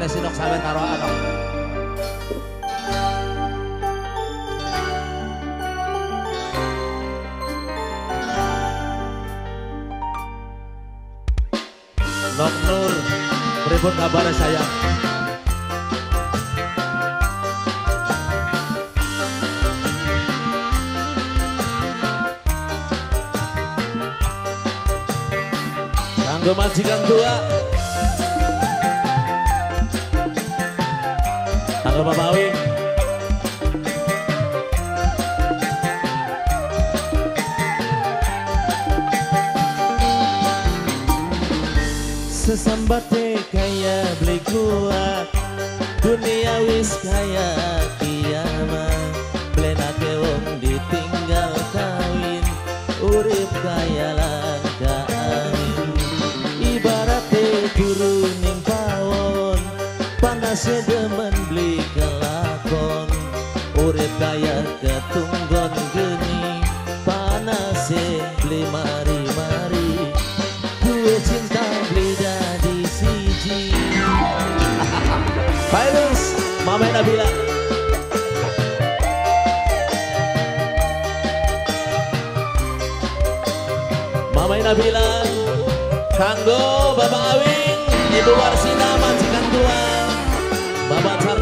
kene sinok sawer karo anok. Nok Nur, pripun kabar sayang? Kanggo majikan tua. Kanggo Bapak Wing. Sesambate kaya beli kuat Dunia wis kaya Panasnya demen beli kelakon. Urip kaya ketunggon geni Panasnya beli mari-mari. Gue cinta beli dari siji. Virus Mama Nabila Mama Nabila Kanggo Bapak Awing Ibu tua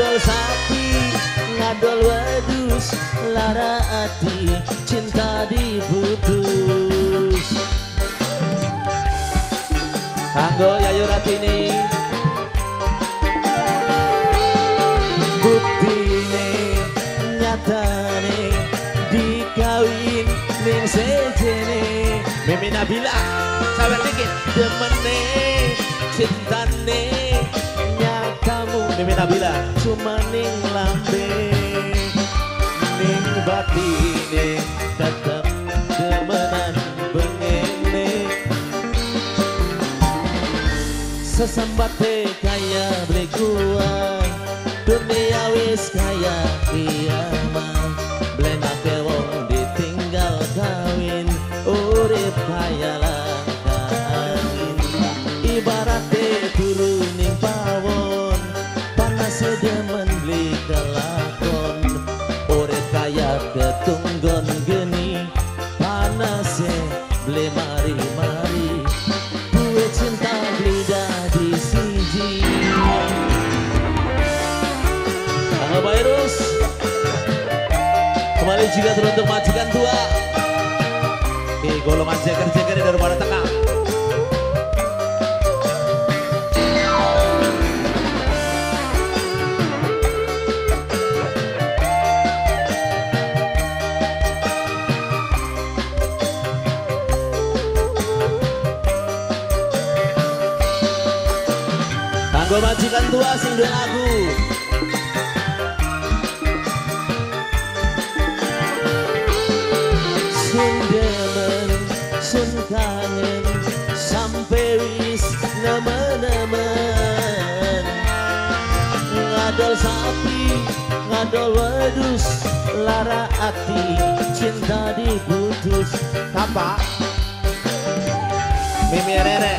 Ngadol sapi, ngadol wedus Lara hati, cinta diputus. Kanggo Yayu Ratini Buktine nyatane dikawin ning sejene. Mimi Nabila sabar dikit demene cintane Mimi Nabila. Cuma ning lambe ning batine tetep demenan bengene. Sesambate kaya beli gua dunia wis kaya kiamat mari-mari cinta siji juga teruntuk majikan tua. Oke, golongan jeker-jeker dari rumah tengah Kanggo majikan tua sing duwe lagu Sun demen, kangen Sampai wis nemen-nemen. Ngadol sapi, ngadol wedus Lara hati, cinta diputus. Apa? Mimi Rere.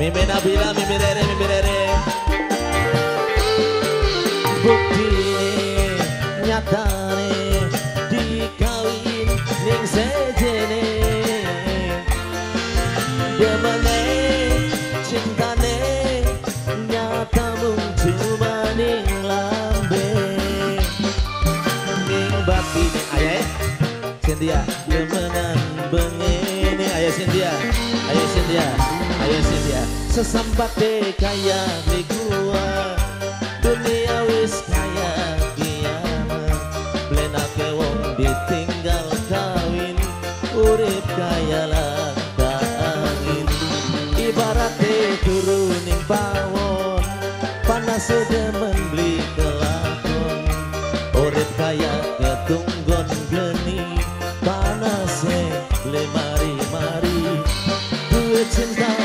Mimi Nabila, Mimi Rere, Mimi Rere nyatane dikawin ning sejene. Demane cintane nyata mung cuma ning lambe Ning batine ayah Cynthia demenan bengene. Ayah Cynthia Ayo Cynthia Ayo Cynthia. Sesambat deh kaya beli gua Dunia wis ditinggal kawin urip kaya lantak angin. Ibarate turuning pawon panas demen beli kelakon. Urip kaya ketunggon geni panasnya lemari-mari. Urit duit cinta